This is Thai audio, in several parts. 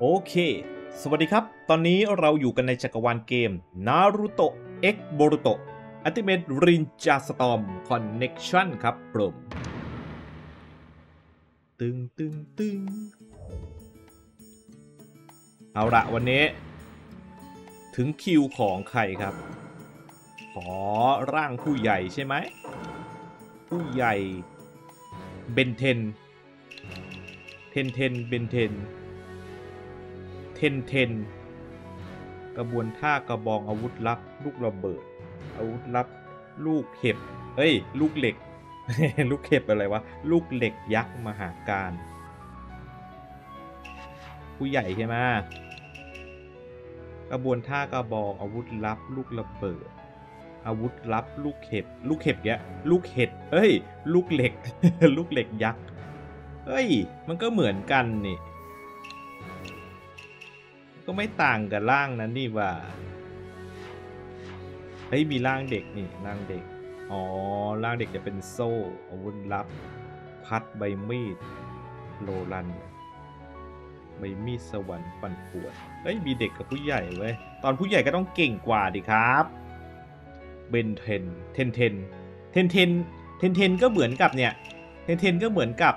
โอเค สวัสดีครับ ตอนนี้เราอยู่กันในจักรวาลเกม Naruto X Boruto Ultimate Ninja Storm Connection ครับผมตึงตึงตึงเอาละวันนี้ ถึงคิวของใครครับ ขอร่างผู้ใหญ่ใช่ไหม ผู้ใหญ่เบนเทน เทนเทนเบนเทนเท นเทน กระบวนท่ากระบองอาวุธลับ ลูกระเบิด อาวุธลับ ลูกเห็บ เอ้ย ลูกเหล็ก ลูกเห็บอะไรวะ ลูกเหล็กยักษ์มหาการ ผู้ใหญ่ใช่ไหมกระบวนท่ากระบองอาวุธลับ ลูกระเบิด อาวุธลับ ลูกเห็บ ลูกเห็บเนี้ยลูกเห็ด เอ้ย ลูกเหล็ก ลูกเหล็กยักษ์เอ้ย มันก็เหมือนกันนี่ ก็ไม่ต่างกับร่างนั้นนี่ว่าเฮ้ยมีร่างเด็กนี่ร่างเด็ก อ๋อร่างเด็กจะเป็นโซ่อาวุธลับ พัดใบมีดโลลันใบมีดสวรรค์ฟันปวดเฮ้ยมีเด็กกับผู้ใหญ่เว้ยตอนผู้ใหญ่ก็ต้องเก่งกว่าดิครับเบนเทนเทนเทนเทนเทนเทนเทนก็เหมือนกับเนี่ยเทนเทนก็เหมือนกับ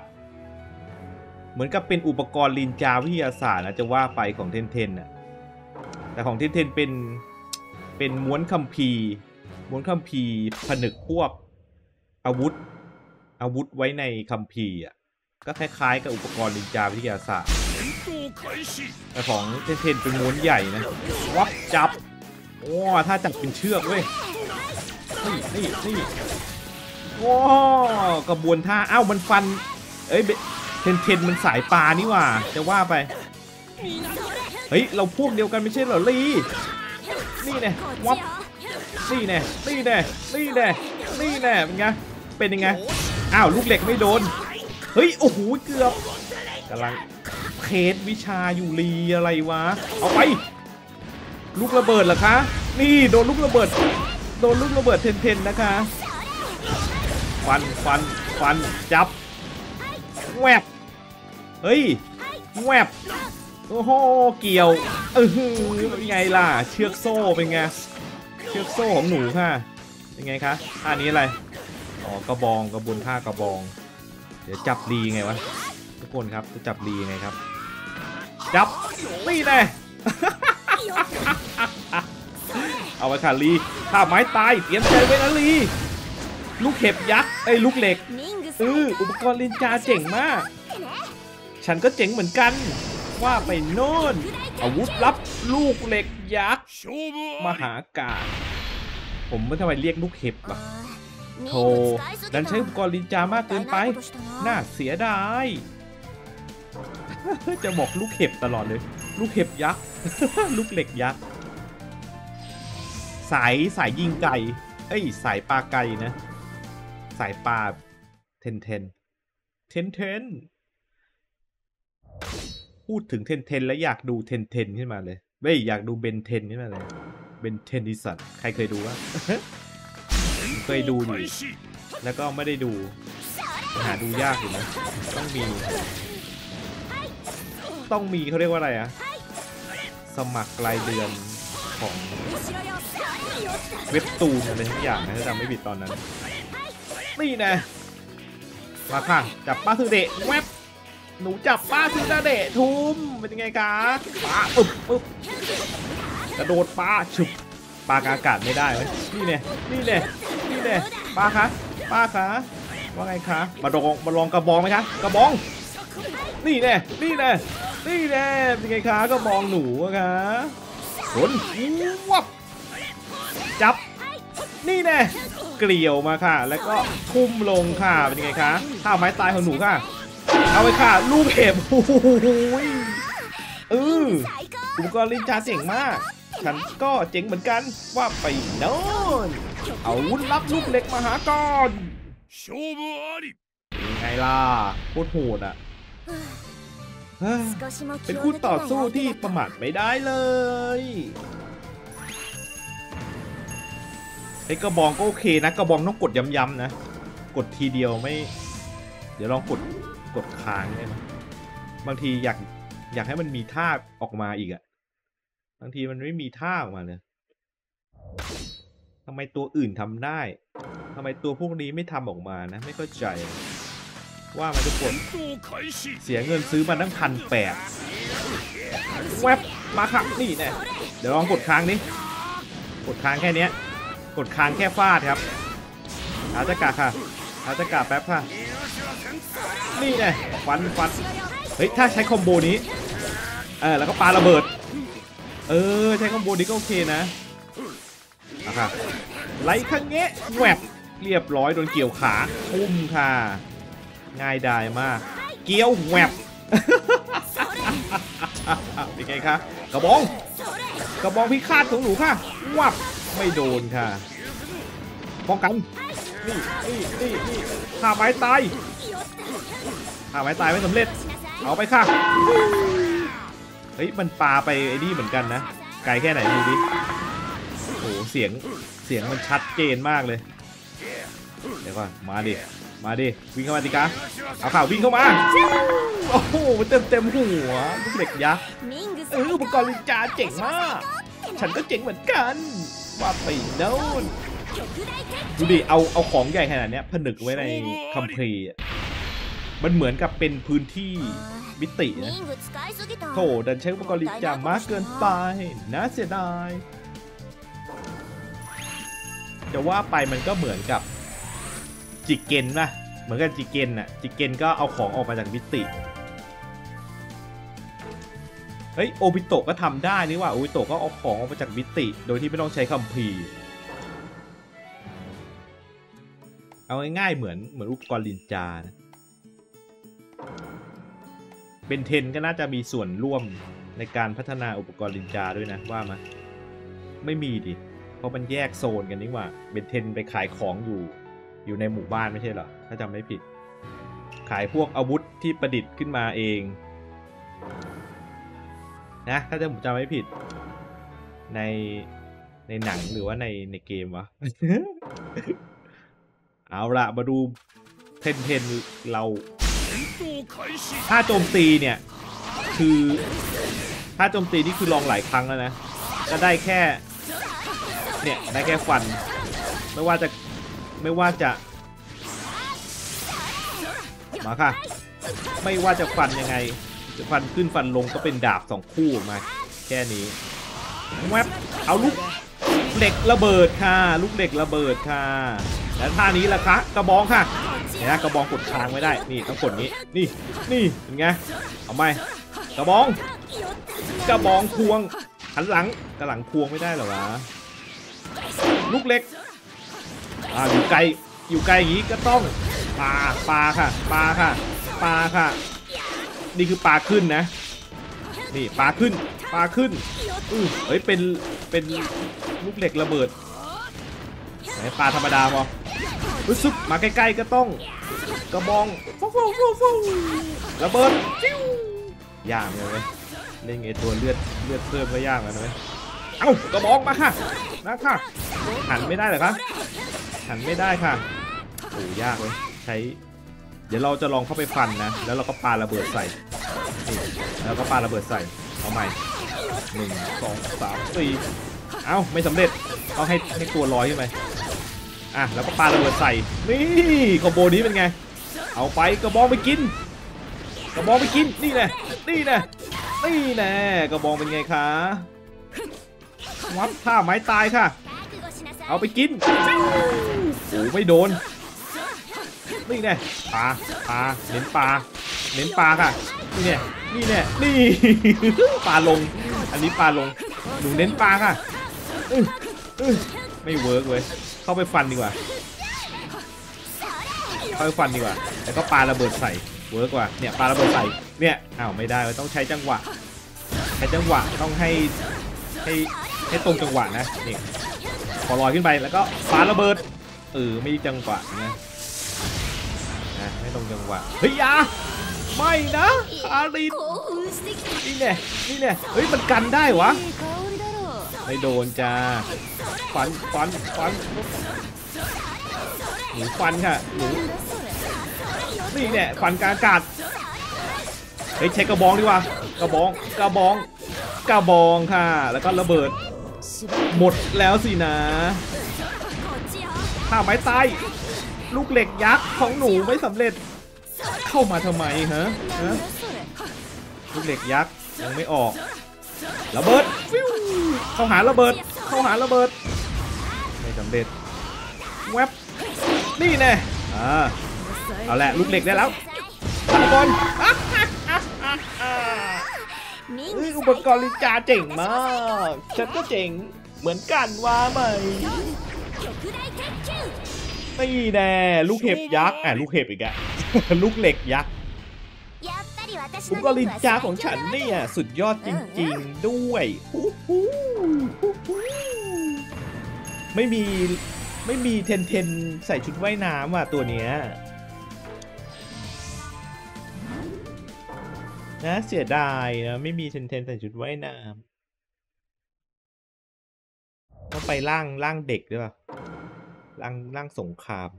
เหมือนกับเป็นอุปกรณ์ลินจาวิทยาศาสตร์นะจะว่าไปของเทนเทนน่ะแต่ของเทนเทนเป็นเป็นม้วนคัมภีร์ม้วนคัมภีร์ผนึกพวกอาวุธ อาวุธไว้ในคัมภีร์อะก็คล้ายๆ กับอุปกรณ์ลินจาวิทยาศาสตร์แต่ของเทนเทนเป็นม้วนใหญ่นะวับจับโอ้ถ้าจับเป็นเชือกเว้ยนี่นี่นี่โอ้กระบวนท่าเอ้ามันฟัน เอ้ย เทนเทนมันสายปลานี่ว่าจะว่าไป เฮ้ย เราพวกเดียวกันไม่ใช่เหรอลีนี่แน่วับนี่แน่นี่แน่นี่แน่นี่แน่เป็นไงเป็นยังไงอ้าวลูกเหล็กไม่โดน เฮ้ยโอ้โหเกือบกำลังเคสวิชาอยู่ลีอะไรวะ เอาไป ลูกระเบิดเหรอคะ นี่โดนลูกระเบิด โดนลูกระเบิดเทนเทนนะคะ ฟันฟันฟันจับ แวบเฮ้ยแวบโอ้โหเกี่ยวเออเป็นไงล่ะ เชือกโซ่เป็นไง เชือกโซ่ของหนูค่ะ เป็นไงคะท่านี้อะไร อ๋อกระบองกระบวนท่ากระบอง เดี๋ยวจับดีไงวะทุกคนครับจะจับดีไงครับ จับนี่แน่เอาไว้ค่ะลีถ้าไม้ตายเตรียมใจไว้นะลี ลูกเห็บยักษ์ไอ้ลูกเหล็กเอออุปกรณ์ลินจาเจ๋งมาก ฉันก็เจ๋งเหมือนกัน ว่าไปโน่น อาวุธลับลูกเหล็กยักษ์มหากาพย์ผมไม่ทำไมเรียกลูกเห็บล่ะโธ่ดันใช้อุปกรณ์ลินจามากเกินไป น่าเสียดาย จะบอกลูกเห็บตลอดเลย ลูกเห็บยักษ์ ลูกเหล็กยักษ์ สายสายยิงไก่ เอ้ย สายปลาไก่นะ สายปลาเทนเทนเทนเทนพูดถึงเทนเทนแล้วอยากดูเทนเทนขึ้นมาเลยเว้ยอยากดูเบนเทนขึ้นมาเลยเบนเทนดิสันใครเคยดูวะเคยดูอยู่แล้วก็ไม่ได้ดู หาดูยากอยู่นะ ต้องมี ต้องมีเขาเรียกว่าอะไรอะสมัครรายเดือนของเว็บตูนอะไรทุกอย่างนะถ้าจำไม่ผิดตอนนั้น นี่นะมาค่ะจับป้าคือเดะแวบหนูจับป้าคือเดะทุมเป็นยังไงคะป้าปึ๊บปึ๊บกระโดดป้าฉุบปากอากาศไม่ได้เว้ยนี่เนี่ยนี่เนี่ยนี่เนี่ยป้าคะป้าคะว่าไงคะมาลองมาลองกระบองไหมคะกระบอง นี่แน่นี่แน่นี่แน่เป็นไงคะกระบองหนูอะคะสนวับจับ นี่แน่ เกลียวมาค่ะ แล้วก็ทุ่มลงค่ะเป็นยังไงคะท่าไม้ตายของหนูค่ะ เอาไปค่ะ ลูกเห็บโอ้โหเอออุปกรณ์ลินจาเจ๋งมาก ฉันก็เจ๋งเหมือนกันว่าไปโน่นเอาวุธลับลูกเหล็กมาหาก่อนยังไงล่ะโคตรโหดอะเฮ้ยเป็นคู่ต่อสู้ที่ประมาทไม่ได้เลย ไอ้กระบองก็โอเคนะกระบองต้องกดย้ำๆนะ กดทีเดียวไม่ เดี๋ยวลองกดกดค้างได้ไหบางทีอยากอยากให้มันมีท่าออกมาอีกอะบางทีมันไม่มีท่าออกมาเลยทำไมตัวอื่นทำได้ทำไมตัวพวกนี้ไม่ทำออกมานะ ไม่เข้าใจ ว่ามันจะปวดเสียเงินซื้อมาตั้งพันแปดแวบมาครับนี่เนี่ยเดี๋ยวลองกดค้างนี้กดค้างแค่นี้ กดค้างแค่ฟาดครับอาตะกะค่ะอาตะกะแป๊บค่ะ นี่แน่ฟันฟันเฮ้ยถ้าใช้คอมโบนี้เออแล้วก็ปาระเบิด เออใช้คอมโบนี้ก็โอเคนะอะค่ะไล่ข้างเงี้ยแหวบเรียบร้อยโดนเกี่ยวขาทุ่มค่ะ ง่ายดายมาก เกี้ยวแหวบเป็นไงคะกระบอง กระบองพิฆาตของหนูค่ะวับ ไม่โดนค่ะป้องกันนี่นี่นี่นี่ท่าไม้ตายท่าไม้ตายไม่สำเร็จ เอาไปค่ะ เฮ้ย มันปาไปไอ้นี่เหมือนกันนะ ไกลแค่ไหนดูดิโอ้โหเสียง เสียงมันชัดเจนมากเลย เดี๋ยวก่อน มาดิ มาดิ วิ่งเข้ามาดิกะเอาข่าววิ่งเข้ามา โอ้โห เต็มเต็มๆหัวลูกเหล็กยักษ์เอออุปกรณ์ลินจาเจ๋งมาก ฉันก็เจ๋งเหมือนกัน ว่าไปโน่นดูดิเอาเอาของใหญ่ขนาดเนี้ยผนึกไว้ในคัมภีร์อะมันเหมือนกับเป็นพื้นที่มิตินะโถดันใช้อุปกรณ์ลินจามากเกินไปน่าเสียดายจะว่าไปมันก็เหมือนกับจิเกนนะเหมือนกับจิเกนน่ะจิเกนก็เอาของออกมาจากมิติ เฮ้ยโอบิโตะก็ทำได้นี่ว่าโอบิโตะก็เอาของออกมาจากมิติ โดยที่ไม่ต้องใช้คัมภีร์เอาง่ายๆเหมือนเหมือนอุปกรณ์ลินจานะเบนเทนก็น่าจะมีส่วนร่วมในการพัฒนาอุปกรณ์ลินจาด้วยนะว่ามาไม่มีดิ เพราะมันแยกโซนกันนี่ว่าเบนเทนไปขายของอยู่อยู่ในหมู่บ้านไม่ใช่เหรอ ถ้าจำไม่ผิด ขายพวกอาวุธที่ประดิษฐ์ขึ้นมาเอง นะถ้าจะผมจำไม่ผิด ในในหนังหรือว่าในในเกมวะ เอาละมาดูเทนเทนเรา ถ้าโจมตีเนี่ย คือ ถ้าโจมตีนี่คือลองหลายครั้งแล้วนะจะได้แค่ เนี่ยได้แค่ฟัน ไม่ว่าจะไม่ว่าจะ มาค่ะ ไม่ว่าจะฟันยังไง ฟันขึ้นฟันลงก็เป็นดาบสองคู่มา แค่นี้แวบเอาลูกเหล็กระเบิดค่ะ ลูกเหล็กระเบิดค่ะ แล้วท่านี้ล่ะคะกระบองค่ะเนี่ยกระบองกดค้างไม่ได้ นี่ต้องกดนี้ นี่ นี่ เป็นไง เอาไหมกระบอง กระบองควงหันหลังกระหลังควงไม่ได้หรอวะ ลูกเล็ก อ่าอยู่ไกล อยู่ไกลอย่างนี้ก็ต้องปลาปลาค่ะปลาค่ะปลาค่ะ นี่คือปลาขึ้นนะ นี่ปลาขึ้นปลาขึ้นอือเฮ้ยเป็นเป็นลูกเหล็กระเบิดไหนปลาธรรมดาพอรู้สึกมาใกล้ๆก็ต้อง กระบองฟูฟูฟูฟูระเบิดยากเลยเว้ยเล่นไงตัวเลือดเลือดเพิ่มก็ยากแล้วนะเว้ยเอ้ากระบองมาค่ะนะค่ะหันไม่ได้เหรอคะหันไม่ได้ค่ะโอ้ยากเลยใช้ เดี๋ยวเราจะลองเข้าไปฟันนะ แล้วเราก็ปาระเบิดใส่ นี่แล้วก็ปาระเบิดใส่เอาใหม่หนึ่งสองสามสี่เอ้าไม่สำเร็จต้องให้ให้ตัวลอยขึ้นไปอะแล้วก็ปาระเบิดใส่นี่คอมโบนี้เป็นไง เอาไปกระบองไปกิน กระบองไปกินนี่แน่นี่แน่นี่แน่กระบองเป็นไงคะวัดท่าไม้ตายค่ะ เอาไปกินโอ้ไม่โดนนี่แน่ปลาปลาเน้นปลา เน้นปลาค่ะ นี่แน่นี่แน่นี่ปลาลง อันนี้ปลาลง หนูเน้นปลาค่ะอื้ออื้อไม่ work เว้ย เข้าไปฟันดีกว่า เข้าไปฟันดีกว่า แล้วก็ปาระเบิดใส่ work กว่า เนี่ยปาระเบิดใส่ เนี่ย อ้าวไม่ได้ต้องใช้จังหวะ ใช้จังหวะต้องให้ให้ให้ตรงจังหวะนะ นี่พอลอยขึ้นไปแล้วก็ปาระเบิด เออไม่จังหวะนะนะไม่ตรงจังหวะ เฮ้ยอยา ไม่นะอารีนนี่แน่นี่แน่เฮ้ยมันกันได้วะไม่โดนจ้าฟันฟันฟันหนูฟันค่ะหนูนี่แน่ฟันกากาศเฮ้ยใช้กระบองดีกว่ากระบองกระบองกระบองค่ะ แล้วก็ระเบิด หมดแล้วสินะข้าไม้ตายลูกเหล็กยักษ์ของหนูไม่สำเร็จ เข้ามาทำไมฮะลูกเหล็กยักษ์ยังไม่ออกระเบิดเข้าหาระเบิดเข้าหาระเบิดไม่สำเร็จแวบนี่แน่เอาแหละลูกเหล็กได้แล้วอุปกรณ์อุปกรณ์ลิจาเจ๋งมาก ฉันก็เจ๋งเหมือนกันว่าไหมนี่แน่ลูกเห็บยักษ์อะลูกเห็บอีกอะ ลูกเหล็กยักษ์อุกอลินจาของฉันเนี่ยสุดยอดจริง ๆ ด้วยไม่มีไม่มีเทนเทนใส่ชุดว่ายน้ำอะตัวเนี้ยนะเสียดายนะไม่มีเทนเทนใส่ชุดว่ายน้ำต้องไปล่างล่างเด็กด้วยป่ะล่างล่างสงคราม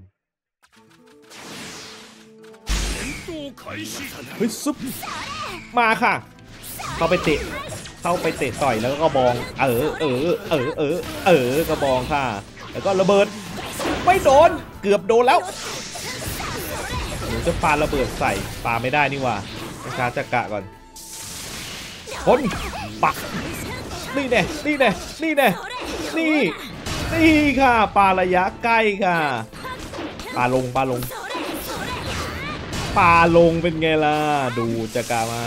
เฮ้ยซุปมาค่ะ เข้าไปเตะ เข้าไปเตะต่อยแล้วก็บอง เออเออเออเออเออกระบองค่ะ แล้วก็ระเบิด ไม่โดน เกือบโดนแล้วหนูจะปาระเบิดใส่ปาไม่ได้นี่ว่าช้าจักระก่อนคนปักนี่แน่นี่แน่นี่แน่นี่นี่ค่ะปาระยะใกล้ค่ะปาลงปาลง ปลาลงเป็นไงล่ะ ดูจะกามา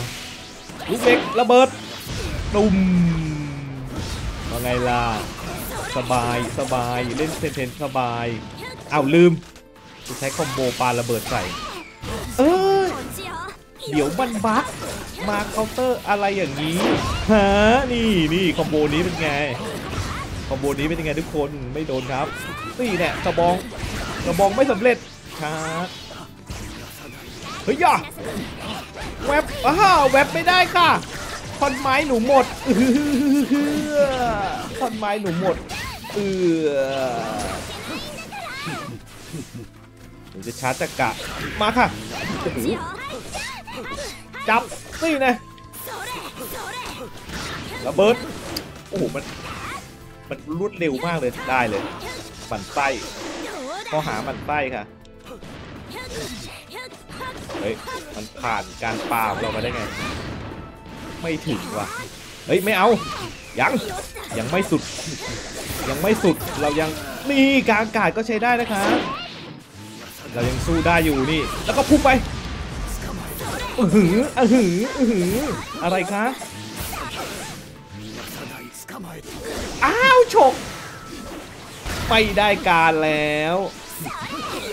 ลูกเล็กระเบิด ตู้มว่าไงล่ะ สบายสบายเล่นเท็นเท็นสบายอ้าวลืมจะใช้ combo ปาระเบิดใส่ เออเดี๋ยวมัน bug มาเคาน์เตอร์อะไรอย่างนี้ฮะนี่นี่ combo นี้เป็นไง combo นี้เป็นยังไงทุกคนไม่โดนครับนี่แหละกระบองกระบองไม่สำเร็จชาร์จ เฮ้ยย่าแวบอ้าแวบไม่ได้ค่ะท่อนไม้หนูหมดท่อนไม้หนูหมดเออหนูจะชาร์จตะกะมาค่ะจับนี่นะระเบิดโอ้โหมันมันรวดเร็วมากเลยได้เลยบันไส้ข้อหาบันไส้ค่ะ เฮ้ยมันผ่านการปาบเรามาได้ไง ไม่ถึงว่ะเฮ้ยไม่เอา ยังยังไม่สุด ยังไม่สุดเรายังนี่การอากาศก็ใช้ได้นะคะเรายังสู้ได้อยู่นี่ แล้วก็พุ่งไปอือหืออือหืออือหืออะไรคะอ้าวฉกไปได้การแล้ว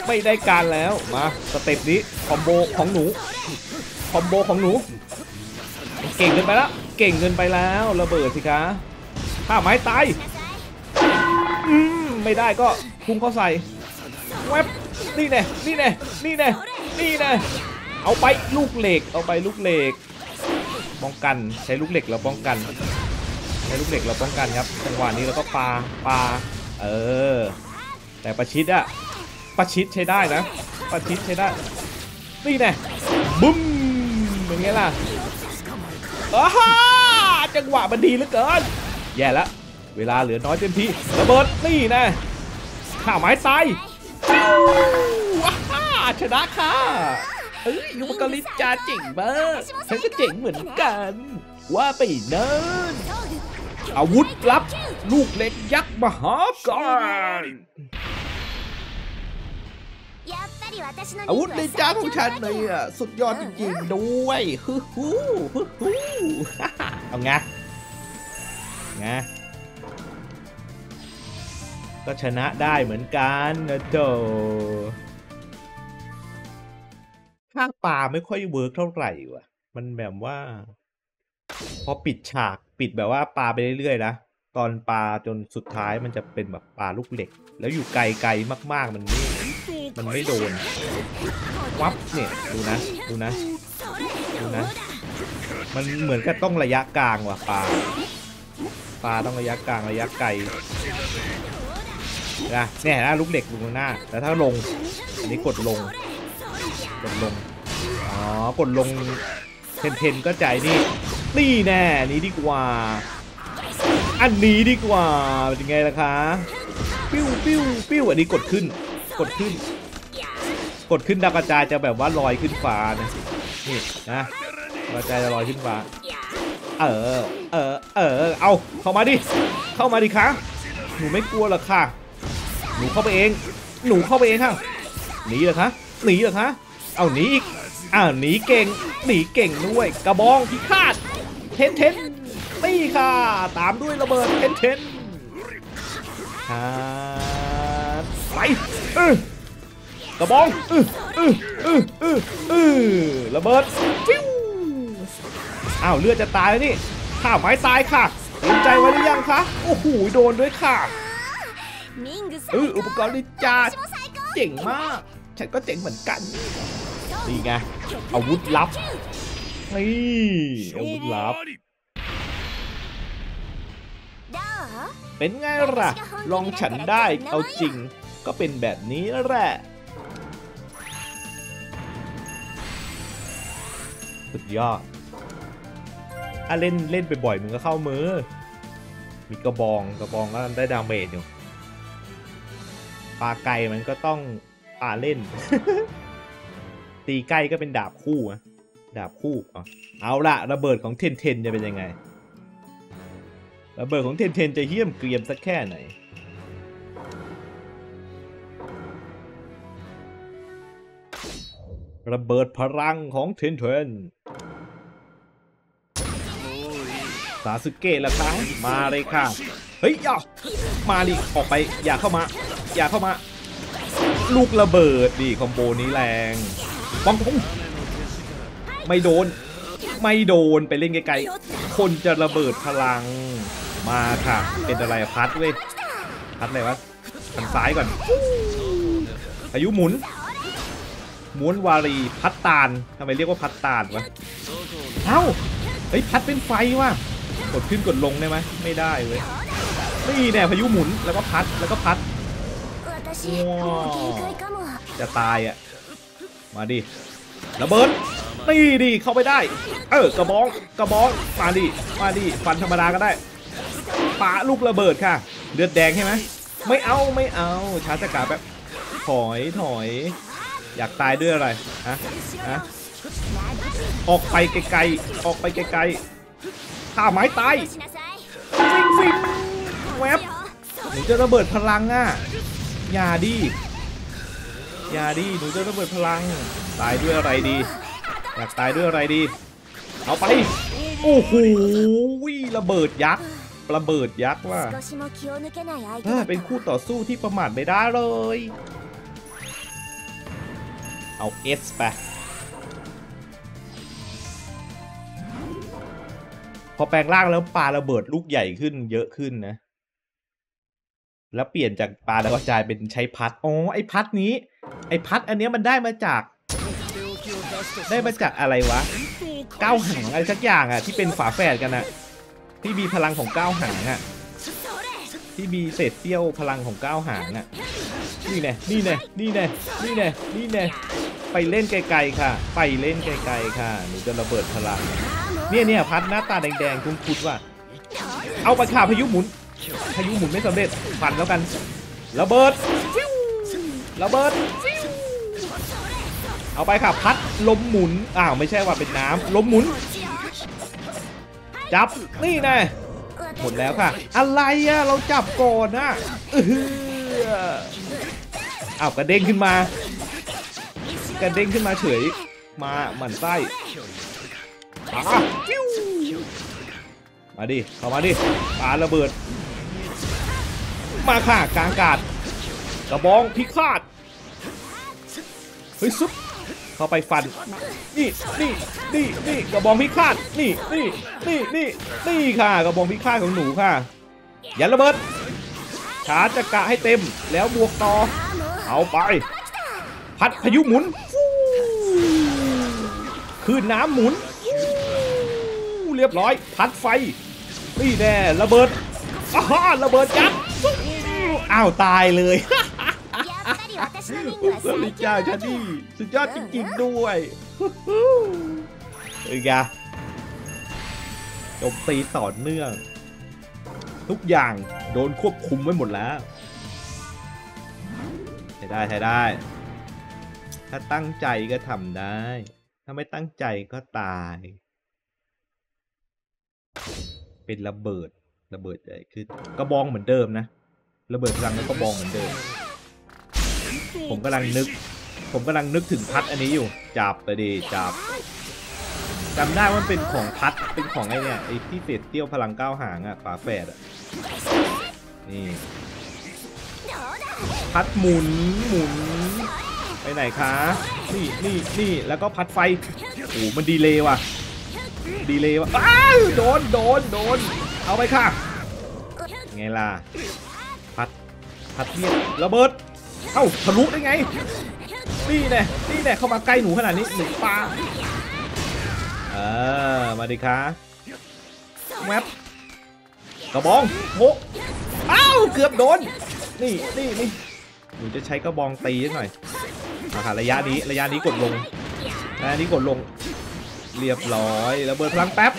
ไม่ได้การแล้วมาสเต็ปนี้คอมโบของหนูคอมโบของหนู เก่งเกินไปแล้วเก่งเกินไปแล้วระเบิดสิคะถ้าไม้ตายอืมไม่ได้ก็พุ่งเข้าใส่แวบนี่แน่นี่แน่นี่แน่นี่แน่เอาไปลูกเหล็กเอาไปลูกเหล็กป้องกันใช้ลูกเหล็กแล้วป้องกันใช้ลูกเหล็กเราป้องกันครับจังหวะนี้เราก็ปาปาเออ แต่ประชิดอะ ประชิดใช้ได้นะ ประชิดใช้ได้ นี่แนบึ้มอย่างเงี้ยล่ะอ้าฮาจังหวะมันดีเหลือเกิน แย่แล้วเวลาเหลือน้อยเต็มทีระเบิดนี่แน่ข่าไม้ตายว้าชนะค่ะเอ้ยยุบกลิจาเจ๋งมากฉันก็เจ๋งเหมือนกัน ว่าไปเนินอาวุธลับ ลูกเล็กยักษ์มหากร อาวุธในจ้าของฉันเลยอะสุดยอดจริงๆด้วยฮู้ฮู้ฮู้ฮู้เอาไงไงก็ชนะได้เหมือนกันนะโจขว้างปาไม่ค่อยเวิร์กเท่าไหร่ว่ะ มันแบบว่า พอปิดฉากปิดแบบว่าปลาไปเรื่อยๆนะตอนปลาจนสุดท้ายมันจะเป็นแบบปลาลูกเหล็ก แล้วอยู่ไกลๆมาก ๆ มันนี่ มันไม่โดน วับเนี่ย ดูนะ ดูนะ ดูนะ มันเหมือนกับต้องระยะกลางว่ะปา ปลาต้องระยะกลางระยะไกลนะเนี่ยนะลูกเหล็กลงข้างหน้าแต่ถ้าลง อันนี้กดลง กดลง อ๋อ กดลงเทนเทนก็ใจนี่ นี่แน่นนี้ดีกว่า อันนี้ดีกว่า เป็นไงล่ะคะ ปิ้วปิ้วปิ้วอันนี้กดขึ้น กดขึ้น กดขึ้นดาวกระจายจะแบบว่าลอยขึ้นฟ้านะนี่นะดาวกระจายจะลอยขึ้นฟ้า เออ เออ เออ เอาเข้ามาดิ เข้ามาดิคะหนูไม่กลัวหรอกค่ะ หนูเข้าไปเอง หนูเข้าไปเองค่ะ หนีเหรอคะ หนีเหรอคะ เอาหนีอีกอ้าวหนีเก่ง หนีเก่งด้วย กระบองพิฆาต เทนเทนนี่ค่ะ ตามด้วยระเบิดเทนเทนชาร์จไป กระบองระเบิดอ้าวเลือดจะตายแล้วนี่ข้าไม้ตายค่ะสนใจไว้หรือยังคะโอ้โหโดนด้วยค่ะเอออุปกรณ์ลิจาเจ๋งมาก ฉันก็เจ๋งเหมือนกันนี่ไงอาวุธลับนี่อาวุธลับ เป็นไงล่ะ ลองฉันได้เอาจริง ก็เป็นแบบนี้แหละสุดยอดถ้าเล่นเล่นไปบ่อยมึงก็เข้ามือ มีกระบองกระบองก็ได้ damage อยู่ ปาไกลมันก็ต้องปาเล่น ตีใกล้ก็เป็นดาบคู่อะดาบคู่อะเอาละระเบิดของเทนเทนจะเป็นยังไง ระเบิดของเทนเทนจะเหี้ยมเกรียมสักแค่ไหน ระเบิดพลังของเทนเทนสาสึเกะละครับมาเลยค่ะ เฮ้ยอย่ามาดิออกไป อย่าเข้ามา อย่าเข้ามา ลูกระเบิดดิคอมโบนี้แรงปังปุ้งไม่โดน ไม่โดนไปเล่นไกลๆ คนจะระเบิดพลัง มาค่ะ เป็นอะไรพัดเว้ย พัดอะไรวะทางซ้ายก่อนพายุหมุน ม้วนวารีพัดตาลทำไมเรียกว่าพัดตาลวะเอ้าเฮ้ยพัดเป็นไฟว่ะกดขึ้นกดลงได้ไหมไม่ได้เว้ยนี่แน่พายุหมุนแล้วก็พัดแล้วก็พัดจะตายอะมาดิระเบิดนี่ดิเข้าไปได้ เออกระบอกกระบอกมาดิมาดิฟันธรรมดาก็ได้ปาลูกระเบิดค่ะ เลือดแดงใช่ไหมไม่เอาไม่เอาช้าจะกาแบบถอยถอย อยากตายด้วยอะไรฮะฮะออกไปไกลๆออกไปไกลๆข้าไม้ตายวิ่งวิ่งแวบหนูจะระเบิดพลังอะอย่าดีอย่าดีหนูจะระเบิดพลัง ตายด้วยอะไรดี อยากตายด้วยอะไรดี เอาไป โอ้โหระเบิดยักษ์ระเบิดยักษ์ว่ะเป็นคู่ต่อสู้ที่ประมาทไม่ได้เลย เอาเอสไป พอแปลงร่างแล้วปลาระเบิดลูกใหญ่ขึ้นเยอะขึ้นนะ แล้วเปลี่ยนจากปลาแล้วก็กลายเป็นใช้พัด อ๋อ ไอพัดนี้ ไอพัดอันเนี้ยมันได้มาจาก ได้มาจากอะไรวะก้าวหางอะไรสักอย่างอะ ที่เป็นฝาแฝดกันอะ ที่มีพลังของก้าวหางอะที่มีเศษเสี้ยวพลังของก้าวหางอะ นี่แน่นี่แน่นี่แน่นี่แน่นี่แน่ ไปเล่นไกลๆค่ะ ไปเล่นไกลๆค่ะหนูจะระเบิดพลังเนี่ยเนี่ยพัดหน้าตาแดงๆคุ้นๆว่า เอาไปข่าพายุหมุน พายุหมุนไม่สำเร็จฟันแล้วกัน ระเบิดระเบิดเอาไปค่ะพัดลมหมุนอ้าวไม่ใช่ว่าเป็นน้ำลมหมุน จับนี่น่หมดแล้วค่ะ อะไรอะเราจับก่อนนะเอออ้าวกระเด้งขึ้นมา กระเด้งขึ้นมาเฉย มาหมันไส้มาดิ เข้ามาดิปาระเบิด มาค่ะ กลางกาศกระบองพิฆาต เฮ้ยซุปเข้าไปฟัน นี่ นี่ นี่ นี่ กระบองพิฆาต นี่ นี่ นี่ นี่ นี่ค่ะ กระบองพิฆาตของหนูค่ะย่าระเบิดชาร์จจะกะให้เต็ม แล้วบวกต่อ เอาไป พัดพายุหมุน ขึ้นน้ำหมุน เรียบร้อย พัดไฟ นี่แน่ระเบิดอ้าระเบิดยักษ์อ้าวตายเลยอุสลิจ้าชาดีสุดยอดจริงๆด้วยเอ้ยจบตีต่อเนื่อง ทุกอย่างโดนควบคุมไว้หมดแล้วใช้ได้ใช้ได้ ถ้าตั้งใจก็ทำได้ ถ้าไม่ตั้งใจก็ตาย เป็นระเบิดระเบิดใหญ่คือกระบองเหมือนเดิมนะ ระเบิดพลังแล้กระบองเหมือนเดิม ผมกำลังนึก ผมกำลังนึกถึงพัดอันนี้อยู่ จับไปดีจับจำได้ว่าเป็นของพัดเป็นของไอ้เนี่ยไอ้ที่เศษเตี้ยวพลังก้าวหางอะฝาแฝดอะนี่พัดหมุนหมุน ไปไหนคะนี่นี่นี่แล้วก็พัดไฟโอ้โหมันดีเลยว่ะดีเลยว่ะอ้าวโดนโดนโดนเอาไปค่ะไงล่ะพัดพัดเนี่ยระเบิดเอ้าทะลุได้ไงนี่แน่นี่แน่เข้ามาใกล้หนูขนาดนี้หนูปลาเออมาดิคะแวบกระบองโหอ้าวเกือบโดนนี่นี่นี่หนูจะใช้กระบองตีหน่อย มะค่ะระยะนี้ระยะนี้กดลงระยะนี้กดลง เรียบร้อยระเบิดพลังแป๊บ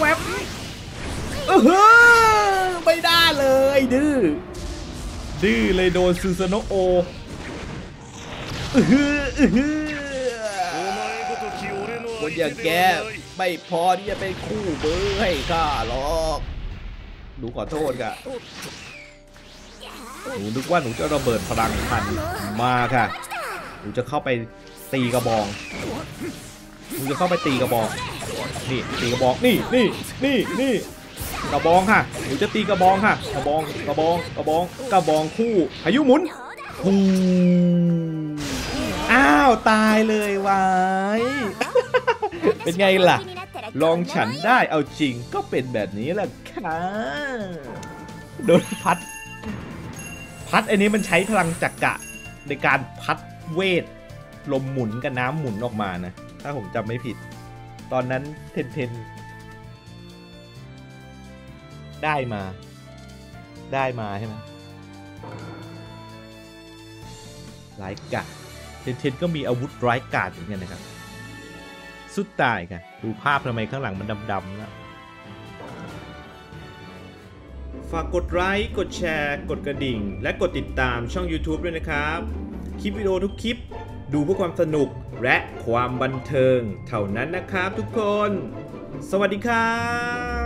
แวบเออเฮ้ไม่ได้เลยดื้อดื้อเลยโดนซูซานโนโอเออเออคนอย่างแกไม่พอที่จะเป็นคู่เบอร์ให้ข้าหรอกดูขอโทษค่ะหนูนึกว่าหนูจะระเบิดพลังพันมาค่ะ หนูจะเข้าไปตีกระบองหนูจะเข้าไปตีกระบอง นี่ตีกระบอง นี่นี่นี่นี่กระบองค่ะหนูจะตีกระบองค่ะ กระบอง กระบอง กระบอง กระบองคู่พายุหมุนฮูอ้าว ตายเลยวายเป็นไงล่ะ ลองฉันได้เอาจริงก็เป็นแบบนี้แหละค่ะโดนพัด พัดอันนี้มันใช้พลังจักระในการพัด เวท ลมหมุนกับน้ำหมุนออกมานะ ถ้าผมจำไม่ผิด ตอนนั้นเทนเทนได้มา ได้มาใช่ไหมร้ายกาจเทนเทนก็มีอาวุธร้ายกาจเหมือนกันนะครับ สุดตายค่ะ ดูภาพทำไมข้างหลังมันดำๆแล้วฝากกดไลค์ กดแชร์ กดกระดิ่ง และกดติดตามช่อง YouTube ด้วยนะครับ คลิปวิดีโอทุกคลิป ดูเพื่อความสนุกและความบันเทิงเท่านั้นนะครับทุกคน สวัสดีครับ